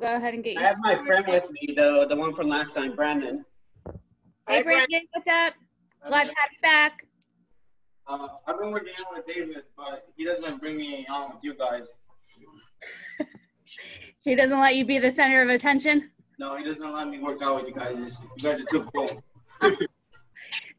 go ahead and get you. I have my friend with me, though, the one from last time, Brandon. Hey, Brandon, what's up? Glad to have you back. Uh, I've been working out with David, but he doesn't bring me on with you guys. He doesn't let you be the center of attention. No, he doesn't let me work out with you guys. You guys are too cool.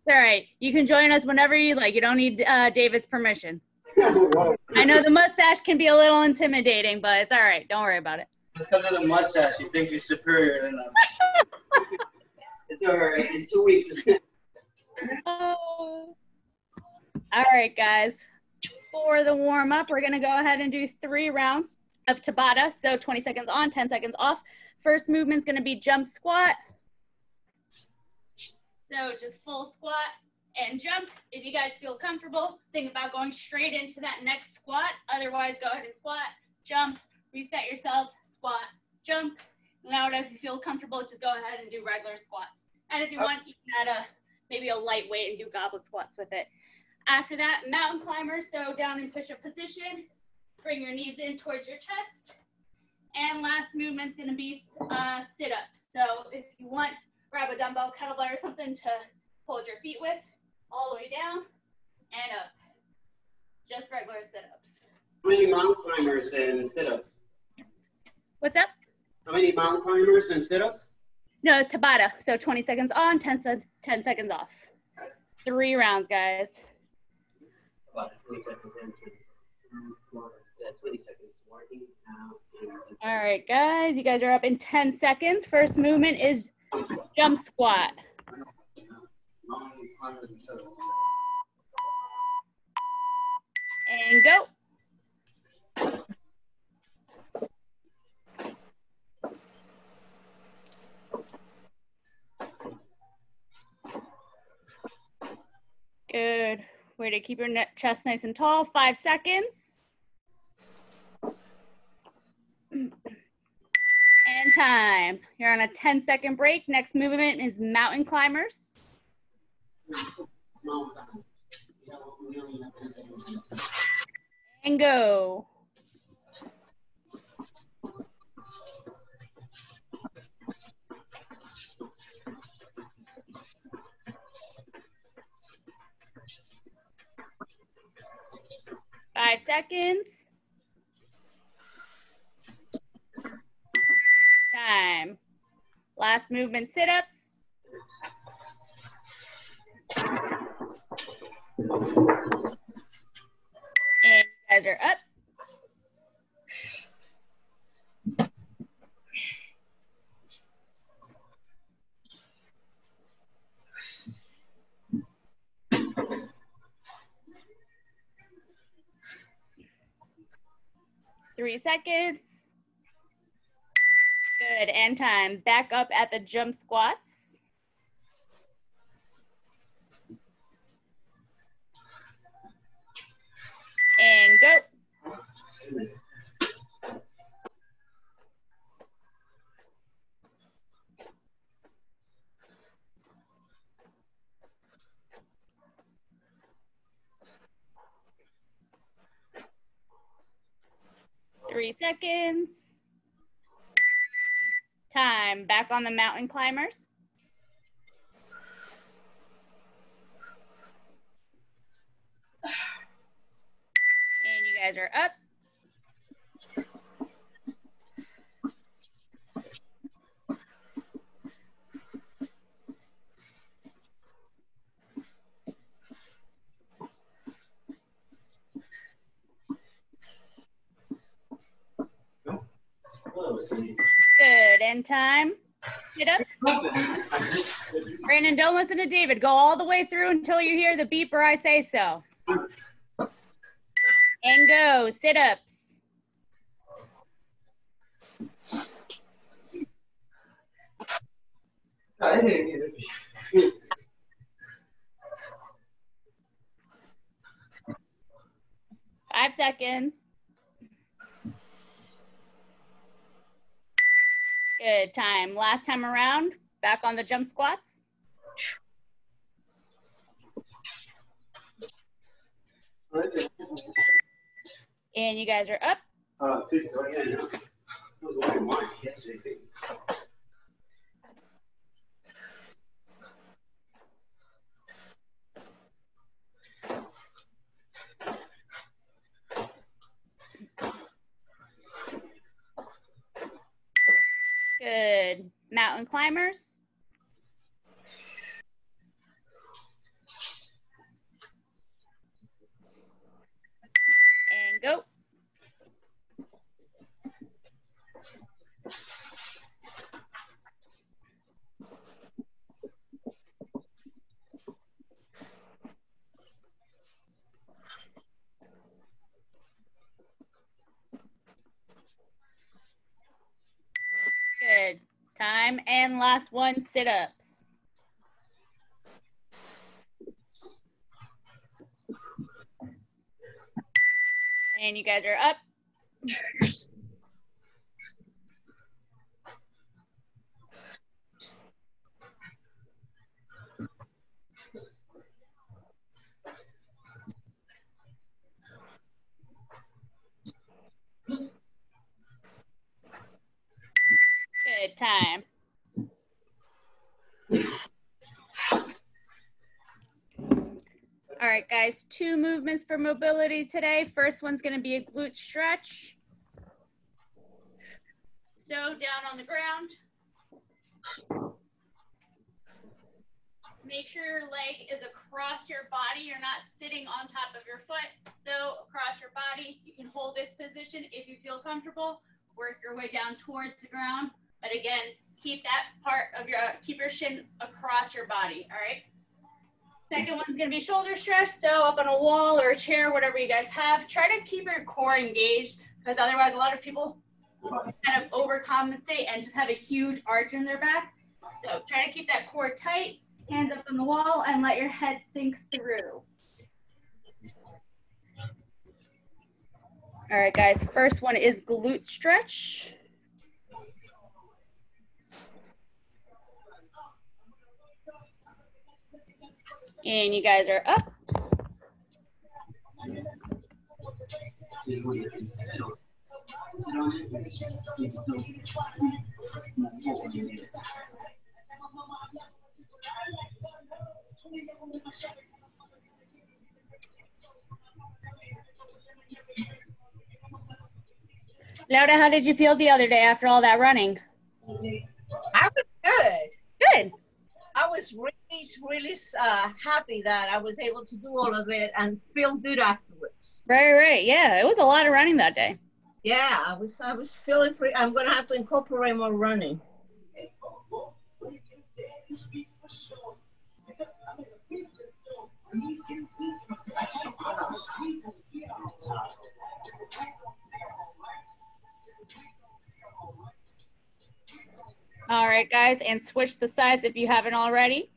It's all right. You can join us whenever you like. You don't need uh, David's permission. I know the mustache can be a little intimidating, but it's all right. Don't worry about it. Because of the mustache, he thinks he's superior than us. it's alright. In two weeks. Oh. All right, guys. For the warm up, we're going to go ahead and do three rounds of Tabata. So 20 seconds on, 10 seconds off. First movement's going to be jump squat. So just full squat and jump. If you guys feel comfortable, think about going straight into that next squat. Otherwise, go ahead and squat, jump, reset yourselves, squat, jump. Now, if you feel comfortable, just go ahead and do regular squats. And if you want, you can add a maybe a lightweight and do goblet squats with it. After that, mountain climber, so down in push-up position. Bring your knees in towards your chest. And last movement's gonna be uh, sit-ups. So if you want, grab a dumbbell, kettlebell, or something to hold your feet with, all the way down and up. Just regular sit-ups. How many mountain climbers and sit-ups? What's up? How many mountain climbers and sit-ups? No, Tabata. So 20 seconds on, 10, se- 10 seconds off. Three rounds, guys. About 20 seconds in. Yeah, 20 seconds. Working. Uh, All right, guys, you guys are up in 10 seconds. First movement is jump squat. Mountain climbers and sit-ups. And go. Good. Way to keep your chest nice and tall. Five seconds. And time. You're on a 10 second break. Next movement is mountain climbers. And climbers. Five seconds. Time. Last movement sit ups. And you guys are up. Three seconds. Good. And time. Back up at the jump squats. And go. Three seconds. Time. Back on the mountain climbers. And you guys are up. Oh, that was funny. Time. Get up. Brandon, don't listen to David. Go all the way through until you hear the beep or I say so. And go. Sit ups. I didn't hear it. Five seconds. Good time. Last time around, back on the jump squats. And you guys are up. Uh, Good. Mountain climbers. And go. Good. Time. And last one, sit ups. And you guys are up. Good time. All right, guys, two movements for mobility today. First one's going to be a glute stretch. So down on the ground. Make sure your leg is across your body. You're not sitting on top of your foot. So across your body, you can hold this position if you feel comfortable. Work your way down towards the ground. But again, keep that part of your, keep your shin across your body, all right? Second one's gonna be shoulder stretch. So up on a wall or a chair, whatever you guys have, try to keep your core engaged because otherwise a lot of people kind of overcompensate and just have a huge arch in their back. So try to keep that core tight, hands up on the wall and let your head sink through. All right, guys, first one is glute stretch. And you guys are up. Laura, how did you feel the other day after all that running? I was good. Good. I was really, really uh, happy that I was able to do all of it and feel good afterwards. Right, right. Yeah, it was a lot of running that day. Yeah, I was, I was feeling. I'm gonna have to incorporate more running. All right, guys, and switch the sides if you haven't already.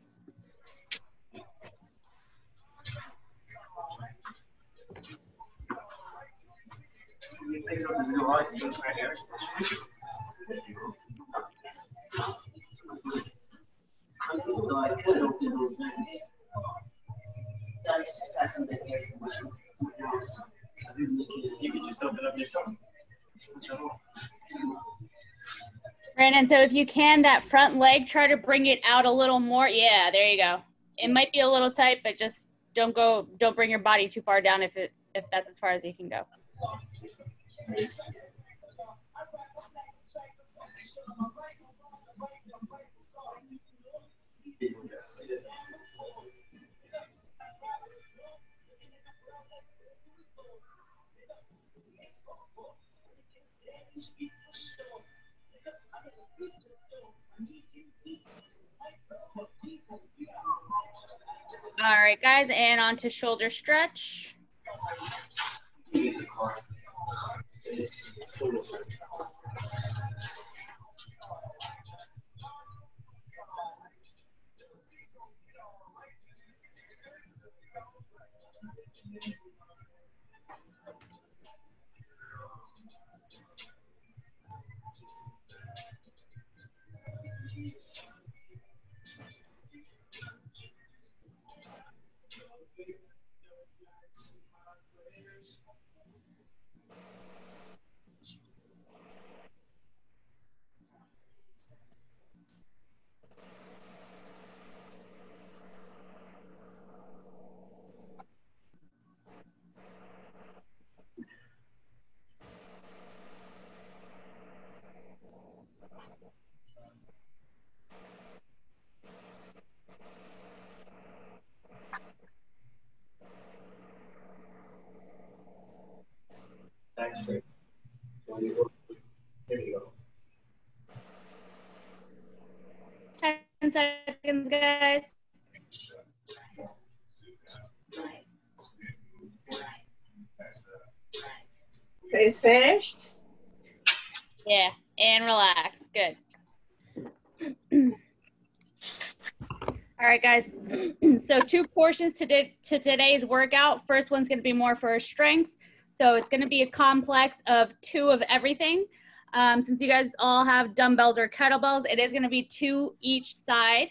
Brandon, so if you can, that front leg, try to bring it out a little more. Yeah, there you go. It might be a little tight, but just don't go, don't bring your body too far down if it, if that's as far as you can go. All right, guys, and on to shoulder stretch. It's full of it. Seconds, guys. Okay, finished? Yeah, and relax. Good. All right, guys. so two portions to, to today's workout. First one's going to be more for strength. So it's going to be a complex of two of everything. Um, since you guys all have dumbbells or kettlebells, it is going to be two each side.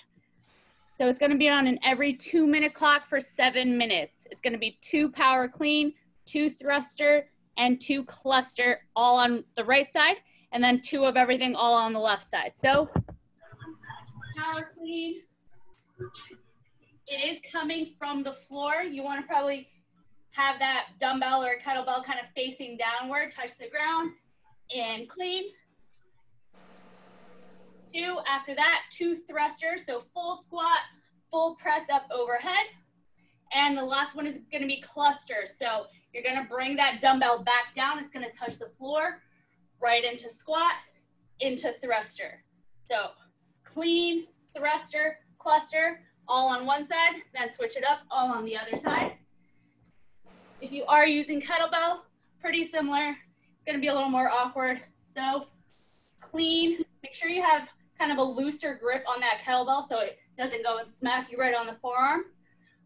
So it's going to be on an every two minute clock for seven minutes. It's going to be two power clean, two thruster, and two cluster all on the right side and then two of everything all on the left side. So power clean. It is coming from the floor. You want to probably have that dumbbell or kettlebell kind of facing downward, touch the ground, and clean. Two, after that, two thrusters. So full squat, full press up overhead. And the last one is going to be clusters. So you're going to bring that dumbbell back down. It's going to touch the floor right into squat, into thruster. So clean, thruster, cluster, all on one side, then switch it up, all on the other side. If you are using kettlebell, pretty similar. It's gonna be a little more awkward. So clean, make sure you have kind of a looser grip on that kettlebell so it doesn't go and smack you right on the forearm.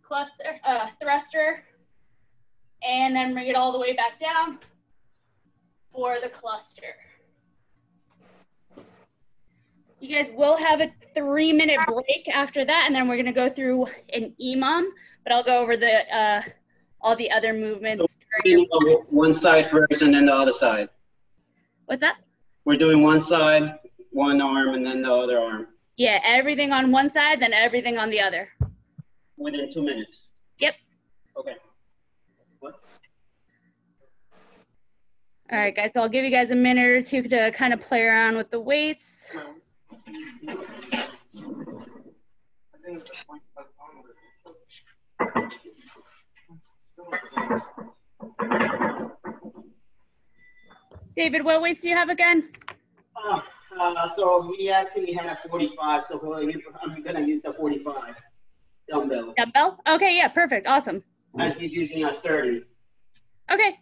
Cluster, uh, thruster, and then bring it all the way back down for the cluster. You guys will have a three minute break after that, and then we're gonna go through an EMOM, but I'll go over the uh, all the other movements. during- One side first and then the other side. What's that? We're doing one side, one arm, and then the other arm Yeah, everything on one side, then everything on the other. within two minutes. Yep. Okay. What? All right, guys. So I'll give you guys a minute or two to kind of play around with the weights. David, what weights do you have again? Uh, uh, so we actually have 45, so I'm gonna use the 45 dumbbell. Dumbbell? Okay, yeah, perfect. Awesome. And he's using a 30. Okay.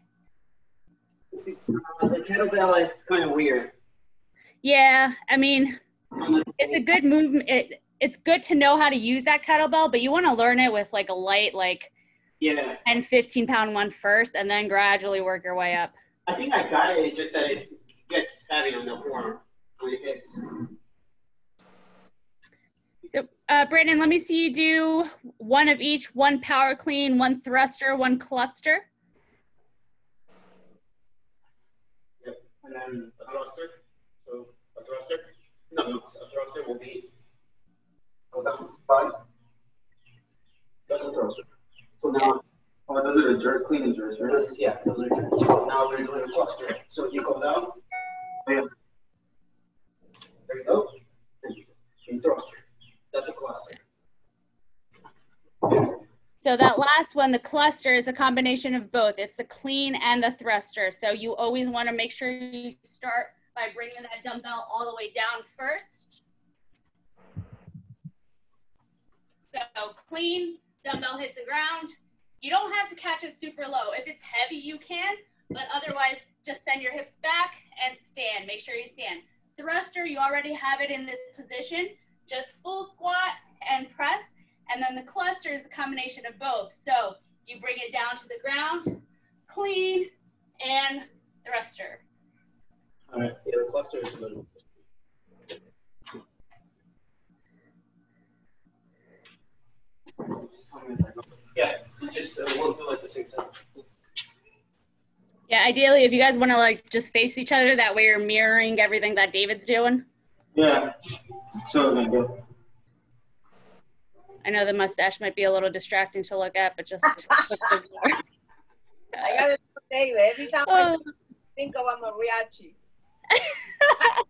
Uh, the kettlebell is kind of weird. Yeah, I mean, it's a good movement. It, it's good to know how to use that kettlebell, but you want to learn it with like a light, like Yeah, 10, 15 pound one first, and then gradually work your way up. I think I got it. It's just that it gets heavy on the forearm when it hits. So, uh, Brandon, let me see you do one of each one power clean, one thruster, one cluster. Yep. And then a thruster. So a thruster. No, no, a thruster will be go down spot. That's a thruster. So now, oh, those are the jerk, clean and jerks, right? Yeah, those are jerks. So now we're doing a cluster. So you go down. There you go. And thruster. That's a cluster. So that last one, the cluster, is a combination of both. It's the clean and the thruster. So you always want to make sure you start by bringing that dumbbell all the way down first. So clean, dumbbell hits the ground. You don't have to catch it super low. If it's heavy, you can, but otherwise, just send your hips back and stand. Make sure you stand. Thruster, you already have it in this position. Just full squat and press. And then the cluster is the combination of both. So you bring it down to the ground, clean, and thruster. All right. Yeah, the cluster is a little. Yeah, just uh, we'll do it at the same time. Yeah, ideally, if you guys want to like just face each other, that way you're mirroring everything that David's doing. Yeah. So there go. I know the mustache might be a little distracting to look at, but just. I gotta say, every time I oh. think of a mariachi.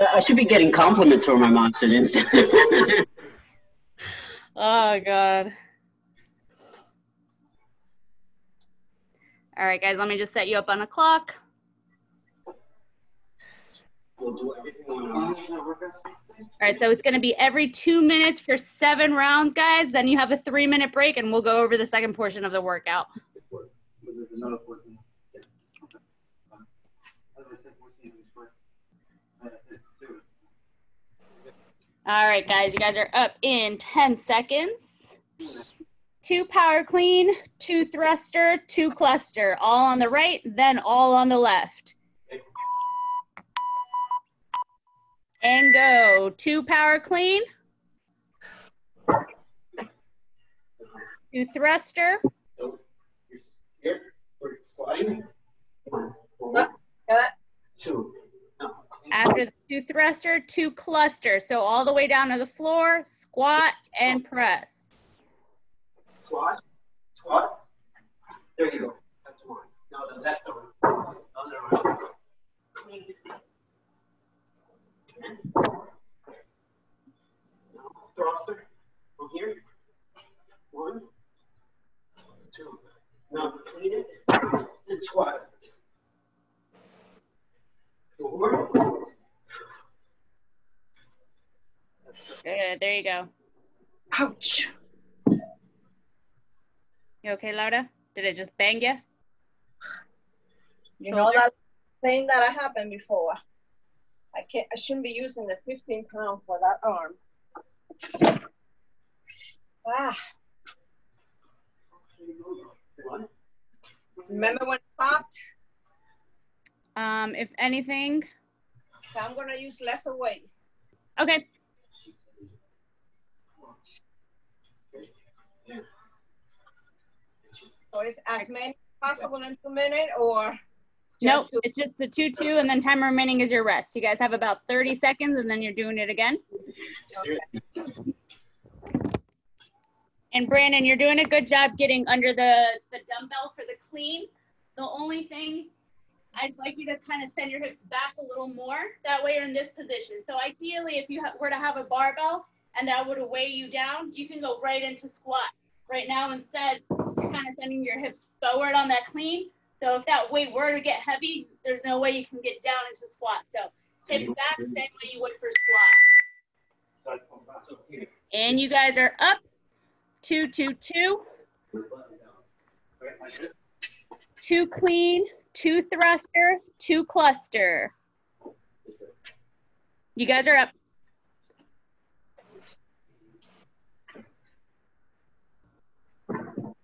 I should be getting compliments for my monster instead. oh God. All right, guys, let me just set you up on a clock. We'll do everything on our. All right, so it's going to be every two minutes for seven rounds, guys. Then you have a three minute break, and we'll go over the second portion of the workout. Was it another fourteen? Yeah. Okay. As I said, 14 is fine. It's two. All right, guys, you guys are up in 10 seconds. Two power clean, two thruster, two cluster, all on the right, then all on the left. And go. Two power clean, two thruster, after the two thruster, two cluster. So all the way down to the floor, squat and press. Squat, squat. There you go. That's one. Now the left arm. Other arm. Now thruster from here. One, two. Now clean it and squat. Forward. Good. There you go. Ouch. You okay, Laura? Did it just bang you? You know that thing that happened before. I can't. I shouldn't be using the 15 pound for that arm. Ah, remember when it popped? Um, if anything, I'm gonna use lesser weight. okay. So it's as many as possible in two minutes, or Nope, just it's just the two two, and then time remaining is your rest. You guys have about thirty seconds, and then you're doing it again. And Brandon, you're doing a good job getting under the the dumbbell for the clean. The only thing I'd like you to kind of send your hips back a little more. That way you're in this position. So ideally, if you were to have a barbell and that would weigh you down, you can go right into squat. Right now, instead, you're kind of sending your hips forward on that clean. So if that weight were to get heavy, there's no way you can get down into squat. So hips back, same way you would for squat. And you guys are up. Two, two, two. My butt is out. Right, like this. two clean, two thruster, two cluster. You guys are up. Thruster. From there. No weight. Back. iron. Plus. Plus. Squat. One more. Back. Squat.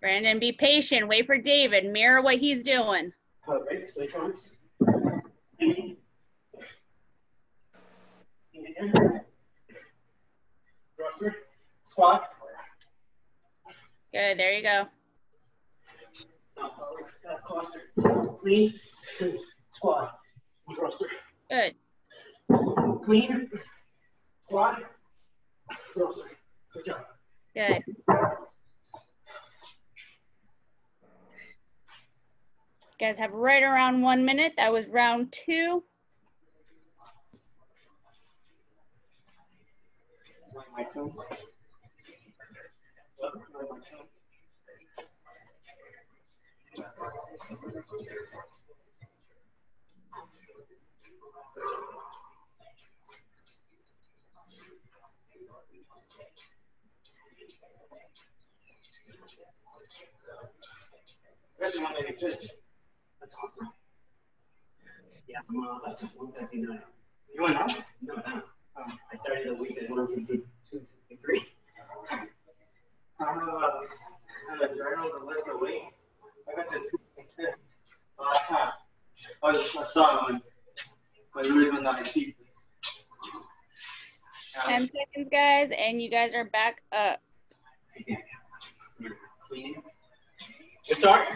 Brandon, be patient. Wait for David. Mirror what he's doing. Squat. Good. There you go. Clean. Squat. Thruster. Good. Clean. Squat. Thruster. Good job. Good. You Guys have right around one minute. That was round two. My. My. That's awesome. Yeah, I'm uh, that's one fifty nine. You went up? No, down. Um, I started the week at one fifty two sixty three. I'm uh, on a journal to list the weight. I got to two point six. Last time. I was I saw it on my rhythm that I see. 10 seconds, guys, and you guys are back up. You start.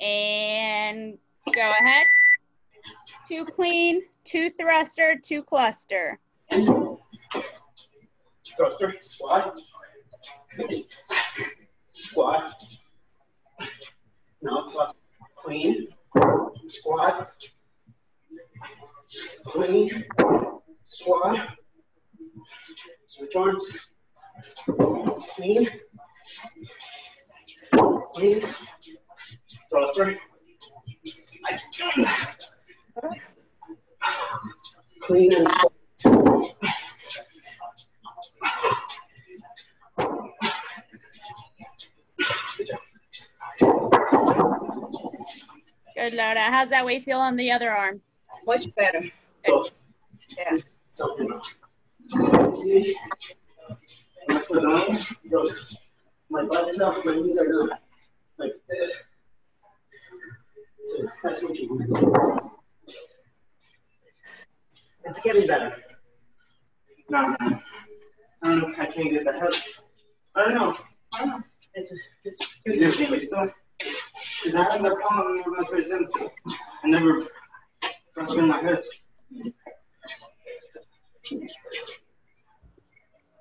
And go ahead. Two clean, two thruster, two cluster. Thruster, squat. squat. Now cluster, clean, squat, clean, squat, switch arms, clean, clean, thruster, clean and squat. Good, Laura. How's that weight feel on the other arm? Much better. Go. Yeah. See? That's the line. Go. My butt is up, my knees are not. Like this. So that's what you do. It's getting better. No. I don't know. if I can't get the head. I don't know. I don't know. It's just, it's confusing. It's not. Because I had that problem when I was in I never fractured my hips.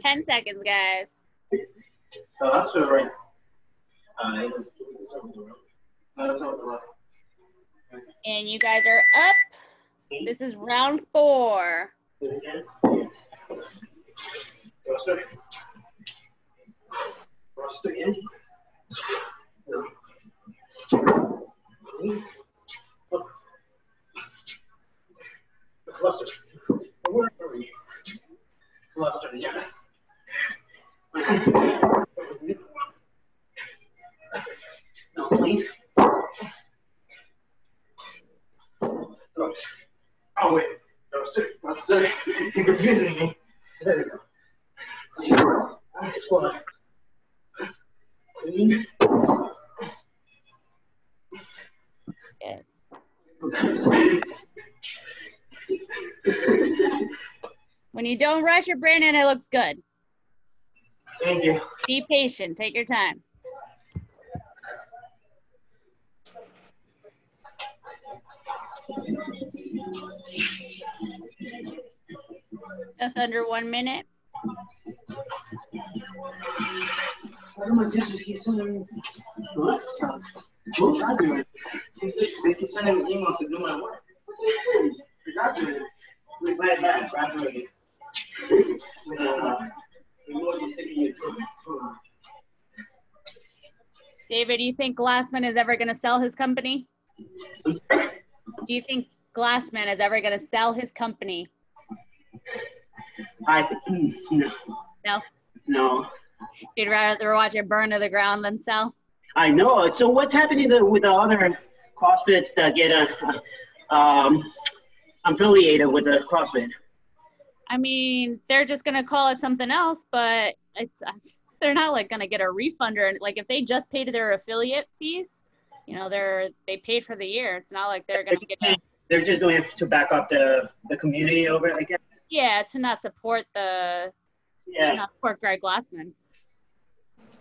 10 seconds, guys. So that's the right. Uh, it was- No, that's not the left. And you guys are up. This is round four. Thruster. Thrust again. No. Clean. Up. The cluster. Where are we? Cluster, yeah. No, clean. Oh, wait. Thruster. Thruster. You're confusing me. There we go. Clean. Ah, squat. Clean. When you don't rush it, Brandon, it looks good. Thank you. Be patient. Take your time. Just under one minute. Why do my teachers keep sending me left? What am I doing? They keep sending me emails to do my work. You're not doing it. We it back, graduating. We you're sticking your foot. David, do you think Glassman is ever going to sell his company? I'm sorry? Do you think Glassman is ever going to sell his company? I, no. No? No. You'd rather watch it burn to the ground than sell? I know. So what's happening with the other CrossFits that get uh, um, affiliated with the CrossFit? I mean, they're just going to call it something else, but it's they're not like going to get a refund or like if they just paid their affiliate fees, you know, they're they paid for the year. It's not like they're going to get a, They're just doing it to back up the, the community over it, I guess. yeah to not support the to Yeah. not support Greg Glassman,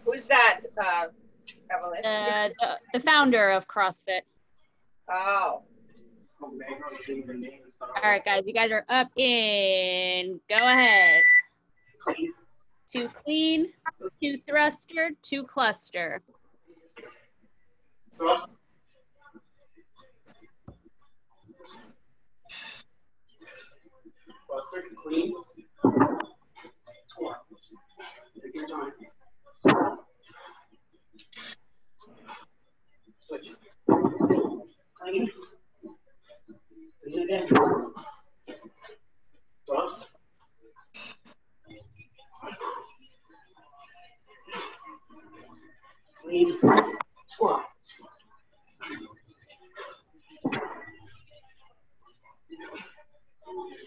Who's that, uh, Evelyn? the, the the founder of CrossFit. Oh, All right, guys, you guys are up in. Go ahead. Two clean, two thruster, two cluster. Cluster, clean. Switch. Clean. Clean. Squat.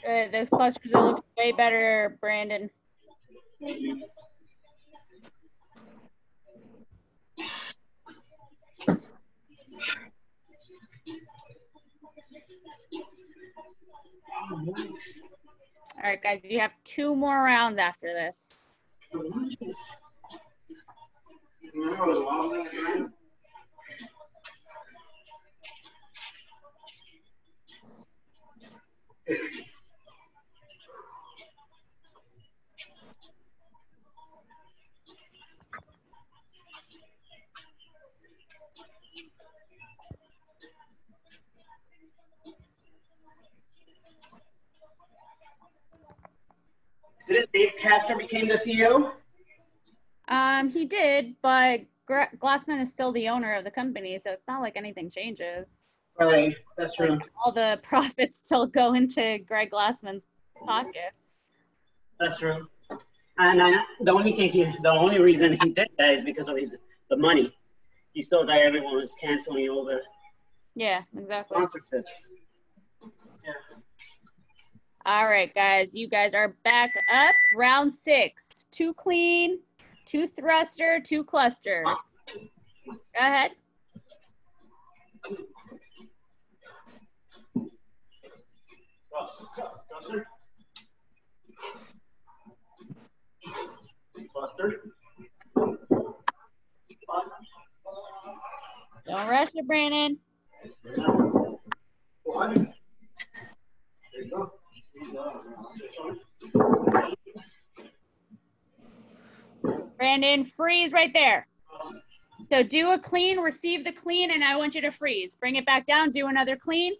Uh, those clusters are looking way better, Brandon. All right, guys, you have two more rounds after this. Didn't Dave Castro became the CEO? Um, he did, but Gra- Glassman is still the owner of the company, so it's not like anything changes. Right, that's true. Like, all the profits still go into Greg Glassman's pockets. That's true. And uh, the only thing he, the only reason he did that is because of his the money. He saw that everyone was canceling all the Yeah, exactly. sponsorships. Yeah. All right, guys, you guys are back up. Round six. Two clean, two thruster, two cluster. Go ahead. Cluster. Don't rush it, Brandon. There you go. Brandon, freeze right there. So do a clean, receive the clean, and I want you to freeze. Bring it back down, do another clean.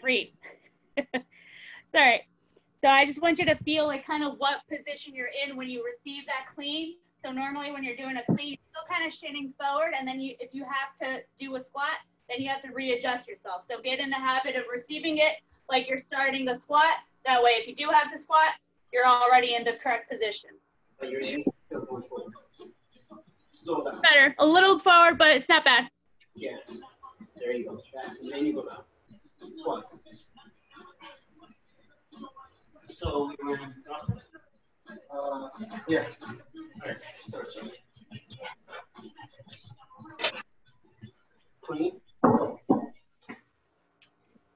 Free. it's all right. So I just want you to feel like kind of what position you're in when you receive that clean. So normally when you're doing a clean, you're still kind of shinning forward, and then you, if you have to do a squat, then you have to readjust yourself. So get in the habit of receiving it like you're starting the squat. That way, if you do have to squat, you're already in the correct position. But you're using the one foot. Slow down. Better, a little forward, but it's not bad. Yeah. There you go. And then you go down. Squat. So we were in uh, yeah. All right. Start, start. Clean.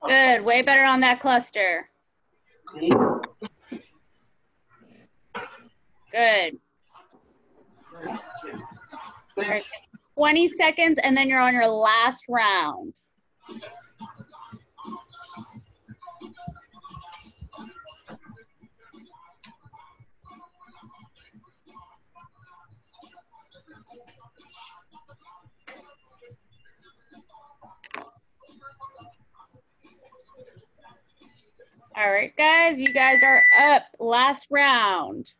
Good, way better on that cluster. Good. All right, 20 seconds, and then you're on your last round. All right, guys, you guys are up. Last round.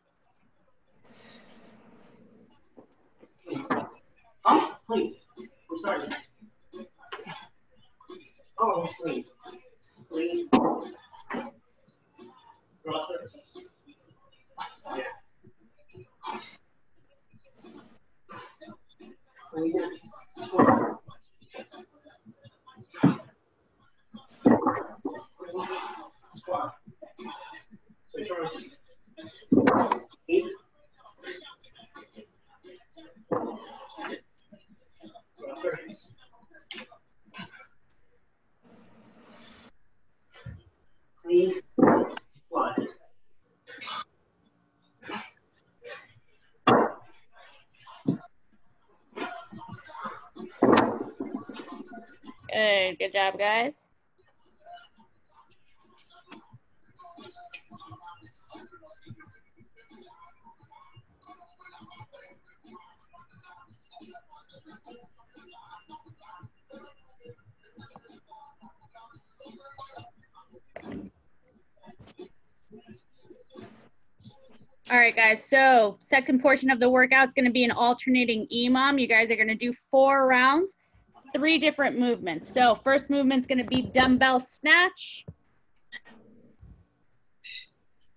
Oh, clean. I'm sorry. Oh. Clean. Roster. Yeah. Clean. Squat. Squat. Switch arms. Clean. Roster. Clean. Squat. Good, good job, guys. All right, guys. So second portion of the workout is going to be an alternating EMOM. You guys are going to do four rounds, three different movements. So first movement's going to be dumbbell snatch.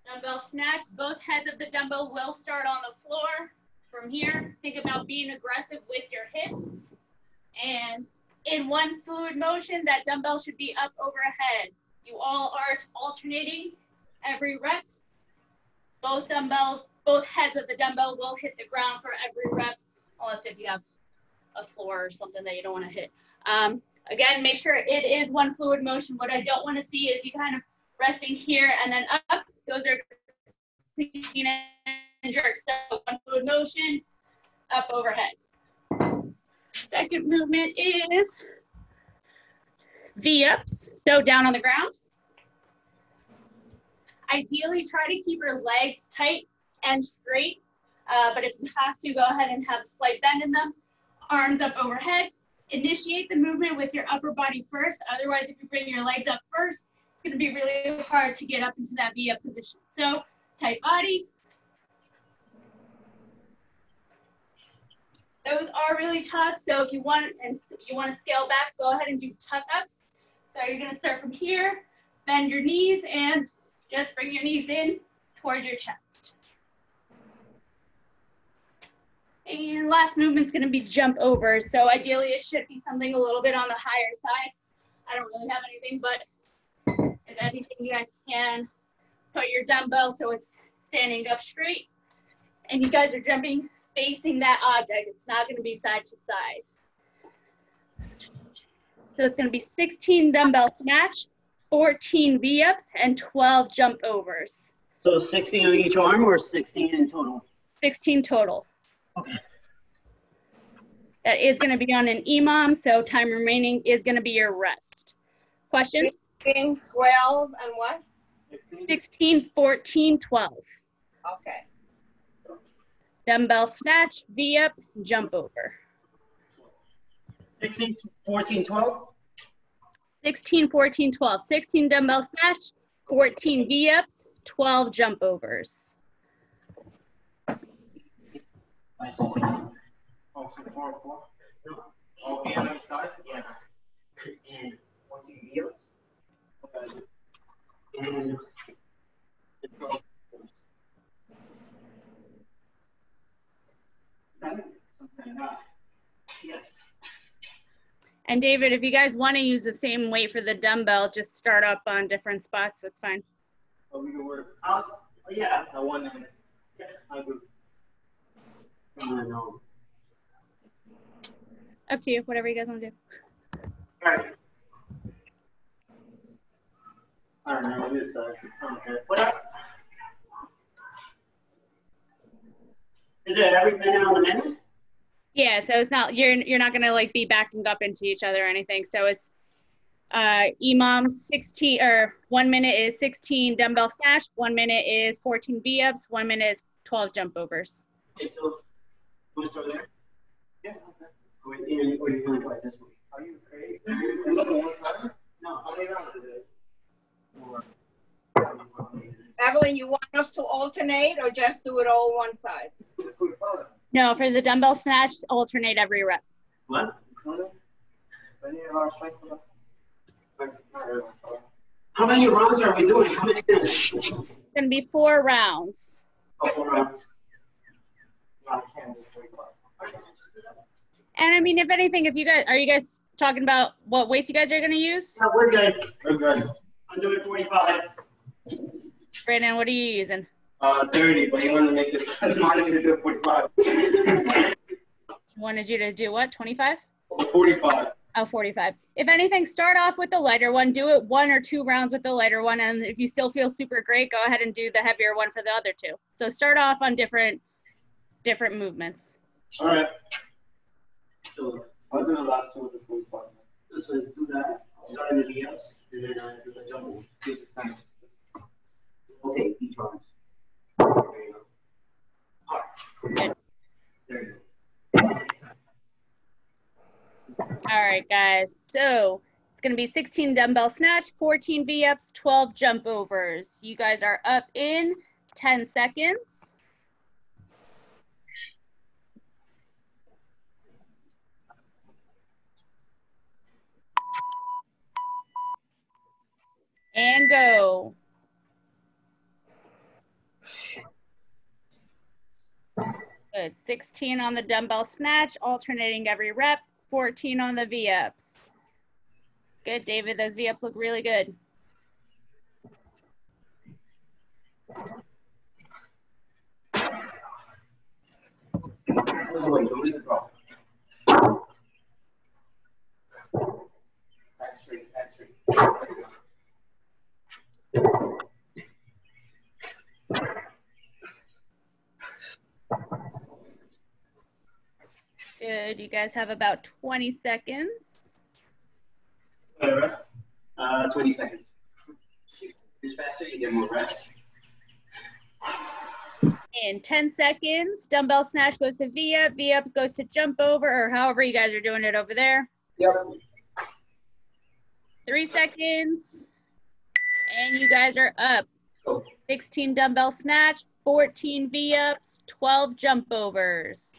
Dumbbell snatch. Both heads of the dumbbell will start on the floor. From here, think about being aggressive with your hips. And in one fluid motion, that dumbbell should be up overhead. You all are alternating every rep both dumbbells, both heads of the dumbbell will hit the ground for every rep, unless if you have a floor or something that you don't want to hit. Um, again, make sure it is one fluid motion. What I don't want to see is you kind of resting here and then up. Those are clean and jerks. So one fluid motion, up overhead. Second movement is V-ups, so down on the ground. Ideally, try to keep your legs tight and straight, uh, but if you have to, go ahead and have a slight bend in them. Arms up overhead. Initiate the movement with your upper body first. Otherwise, if you bring your legs up first, it's gonna be really hard to get up into that V-up position. So tight body. Those are really tough. So if you want and you want to scale back, go ahead and do tuck ups. So you're gonna start from here, bend your knees and just bring your knees in towards your chest. And last movement's gonna be jump over. So ideally it should be something a little bit on the higher side. I don't really have anything, but if anything, you guys can put your dumbbell so it's standing up straight. And you guys are jumping facing that object. It's not gonna be side to side. So it's gonna be 16 dumbbell snatch, 14 V-ups, and 12 jump overs. So 16 on each arm or 16 in total? 16 total. Okay. That is gonna be on an EMOM, so time remaining is gonna be your rest. Questions? 16, 12, and what? 16, 14, 12. Okay. Dumbbell snatch, V-up, jump over. 16, 14, 12? 16, 14, 12. 16 dumbbell snatch, 14 V-ups, 12 jump overs. I see. Oh, so four? No. Oh, and the side? Yeah. And 14 years? Okay. And. And David, if you guys want to use the same weight for the dumbbell, just start up on different spots. That's fine. Oh, we can work. I'll, yeah, I want to. Yeah, I would. Don't. Up to you, whatever you guys want to do. Alright. I don't know, this. I. What up? Is it every minute on the minute? Yeah, so it's not you're you're not gonna like be backing up into each other or anything. So it's uh EMOM 16 or one minute is 16 dumbbell snatch, one minute is 14 V-ups, one minute is 12 jump overs. Okay, so, want to start there? Yeah, okay. Or you, or you want to try this one? Are you crazy? Is it one side? No, how many rounds is it? Or- Evelyn, you want us to alternate or just do it all one side? No, for the dumbbell snatch, alternate every rep. What? How many rounds are we doing? How many minutes? It's gonna be four rounds. Oh, four rounds. And I mean, if anything, if you guys are you guys talking about what weights you guys are gonna use? No, we're good. We're good. I'm doing 45. Brandon, what are you using? Uh, 30, but you want to make this, I wanted me to do 45. Wanted you to do what? 25? 45. Oh, 45. If anything, start off with the lighter one. Do it one or two rounds with the lighter one. And if you still feel super great, go ahead and do the heavier one for the other two. So start off on different different movements. All right. So I'll do the last one before the 45. So do that. Start in the VMs and then uh, do the jump. Use the snatch. We'll take each arms. There you go. All right. There you go. All right, guys. So it's going to be 16 dumbbell snatch, 14 V ups, 12 jump overs. You guys are up in 10 seconds. go. Good. 16 on the dumbbell snatch, alternating every rep, 14 on the V-ups. Good, David. Those V-ups look really good. Good. You guys have about 20 seconds. Uh, 20 seconds. It's faster, you get more rest. In 10 seconds, dumbbell snatch goes to V up, V up goes to jump over, or however you guys are doing it over there. Yep. Three seconds. And you guys are up. 16 dumbbell snatch, 14 V ups, 12 jump overs.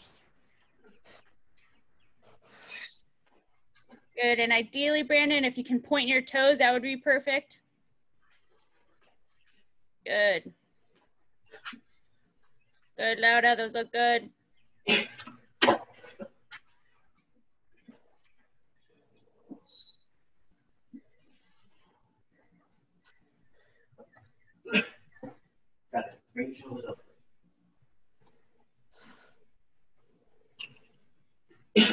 Good. And ideally, Brandon, if you can point your toes, that would be perfect. Good. Good, Laura. Those look good it. Bring your shoulders up. You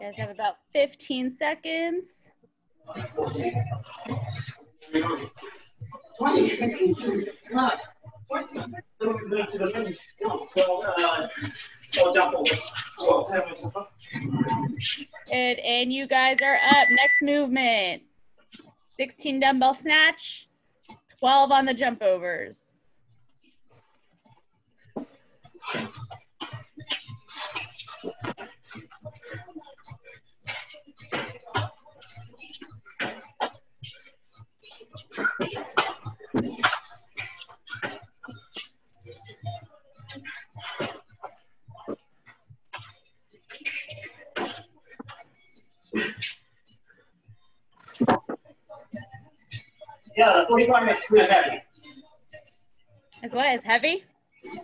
guys have about 15 seconds. 20. Come on. 14. Move to the finish. Come 12. Uh, 12 jump over. 12. Have myself up. Good. And you guys are up. Next movement 16 dumbbell snatch, 12 on the jump overs. Yeah, 45 minutes too heavy. Is what is heavy?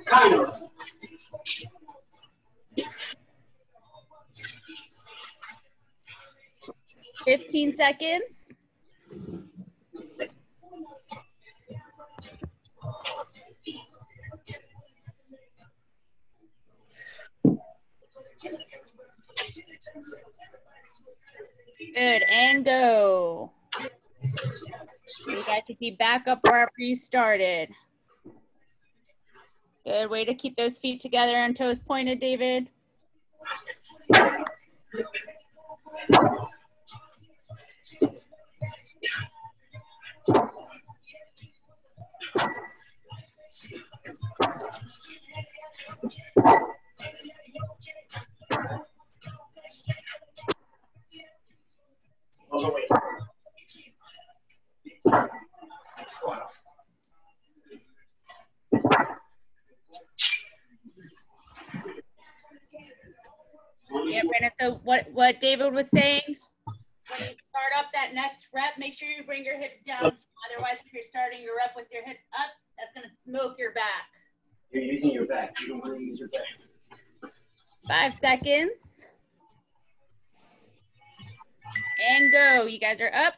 Kind of. 15 seconds. Good, and go. Guys should be back up wherever you started. Good way to keep those feet together and toes pointed, David. Overweight. Squat. Yeah, Brandon. So what what David was saying, when you start up that next rep, make sure you bring your hips down. Otherwise, if you're starting your rep with your hips up, that's gonna smoke your back. You're using your back. You don't want to use your back. Five seconds. And go. You guys are up.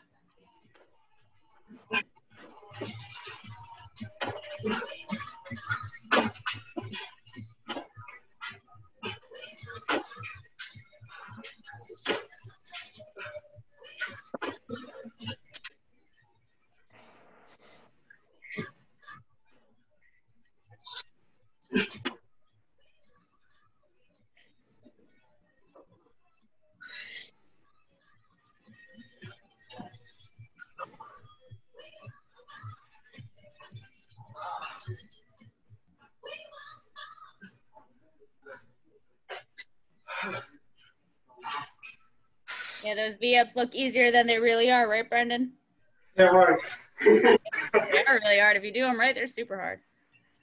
Yeah, those V ups look easier than they really are, right, Brendan? They're hard. They are really hard. If you do them right, they're super hard.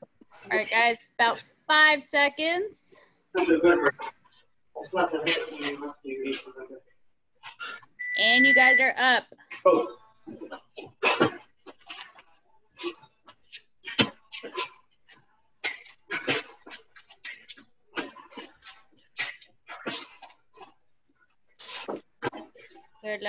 All right, guys, about five seconds. It's not the hip, you know, you need to remember. And you guys are up. Oh. Good,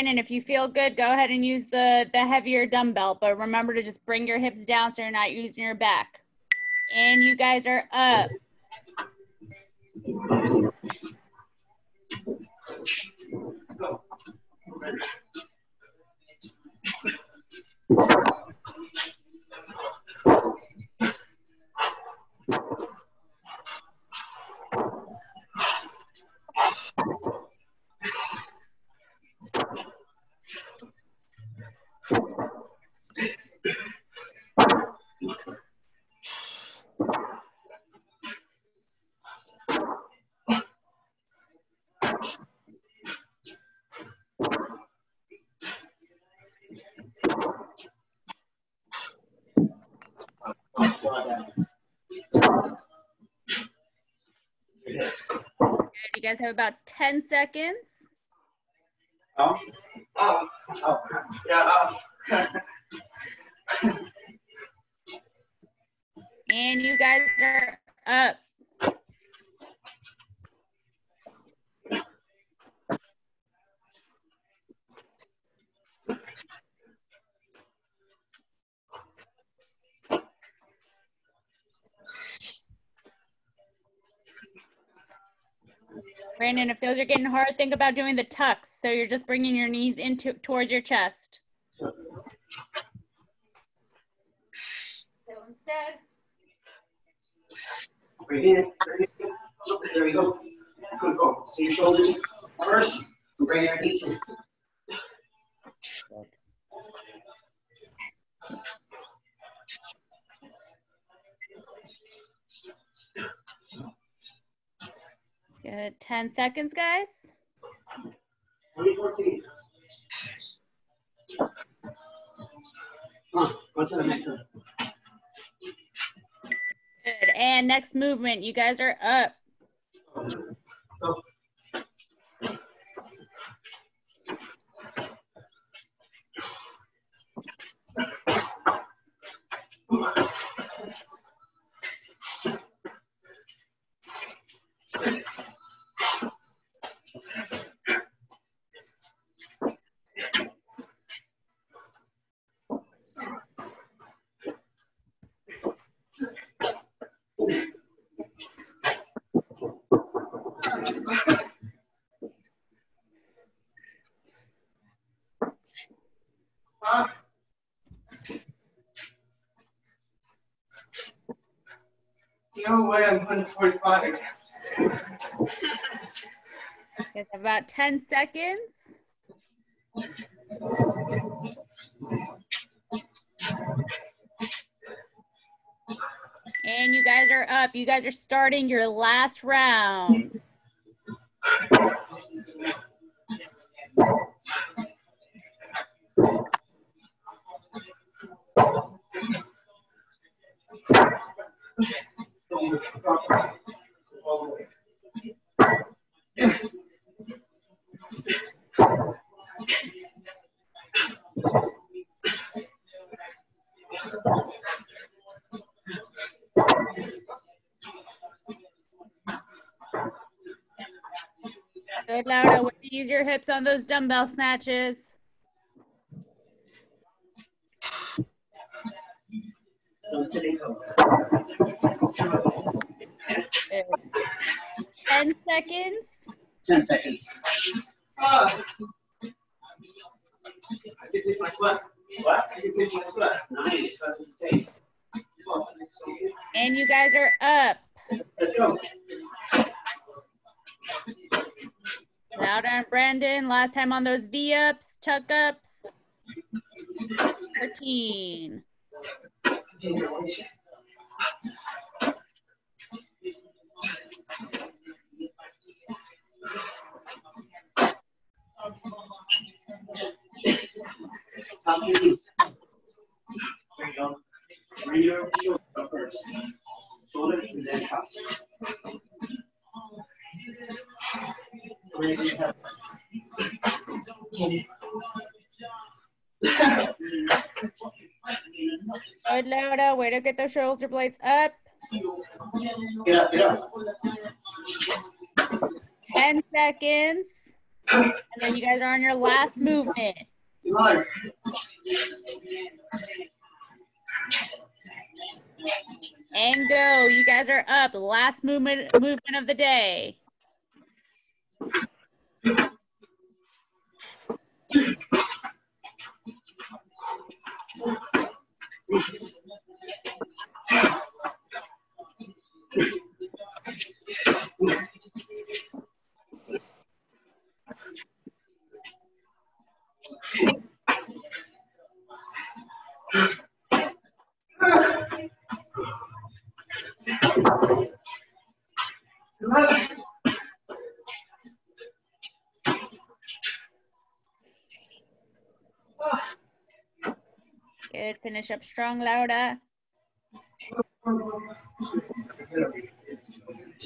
Laura. And if you feel good, go ahead and use the, the heavier dumbbell, but remember to just bring your hips down so you're not using your back. And you guys are up. You guys have about 10 seconds. Um, oh, oh, oh, yeah, oh. And you guys are up. Brandon, if those are getting hard, think about doing the tucks. So you're just bringing your knees into towards your chest. So instead, Bring it in, bring it in. There we go. Good, go. So your shoulders first, bring your knees in. Good. 10 seconds, guys. 2014. Come on, go to the next one. Good. And next movement, you guys are up. 45. about 10 seconds. And you guys are up. You guys are starting your last round. Your hips on those dumbbell snatches. On those V ups, tuck ups. 13. Top your knees. There you go. Bring your shoulder up first. Shoulders and then top. Raise your head. Good, Laura. Way to get those shoulder blades up. Get up, get up. 10 seconds. And then you guys are on your last movement. And go. You guys are up. Last movement movement of the day. Good. Finish up strong, Laura.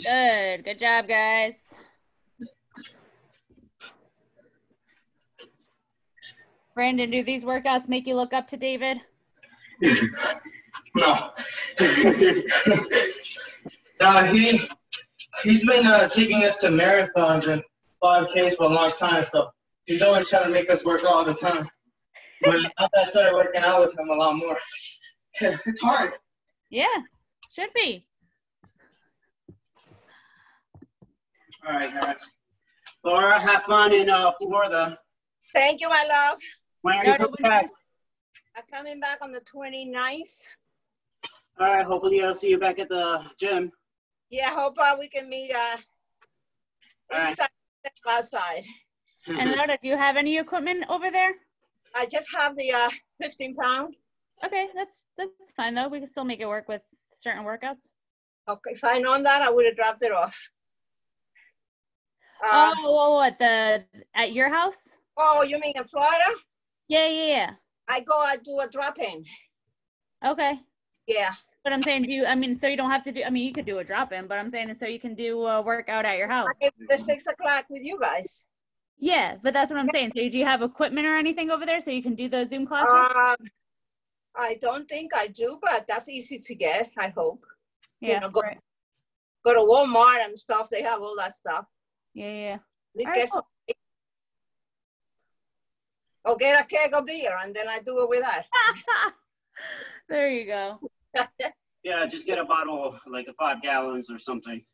Good. Good job, guys. Brandon, do these workouts make you look up to David? No. no, he he's been uh, taking us to marathons and 5Ks for a long time, so he's always trying to make us work all the time. But after I started working out with him a lot more, it's hard. Yeah, should be. All right, guys. Laura, have fun in uh, Florida. Thank you, my love. When are No, you coming back? I'm coming back on the 29th. All right, hopefully I'll see you back at the gym. Yeah, hope uh, we can meet uh, All right. inside, outside. And Laura, do you have any equipment over there? I just have the uh, 15 pound. Okay, that's that's fine though. We can still make it work with certain workouts. Okay, if I known that, I would have dropped it off. Uh, oh, what the at your house? oh, you mean in Florida? Yeah, yeah, I go, I do a drop in. Okay. Yeah. But I'm saying, do you? I mean, so you don't have to do. I mean, you could do a drop in, but I'm saying so you can do a workout at your house. I the six o'clock with you guys. Yeah, but that's what I'm saying. So do you have equipment or anything over there so you can do the Zoom classes? Um, I don't think I do, but that's easy to get. I hope. yeah. know, go- right. Go to Walmart and stuff. They have all that stuff. Yeah, yeah. At least Alright, get some. Or get a keg of beer and then I do it with that. there you go. Yeah, just get a bottle, like a five gallons or something.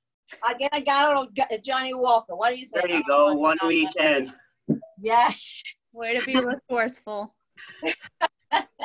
I get a gallon of Johnnie Walker. What do you think? There you go, one of each end. Yes. Way to be resourceful.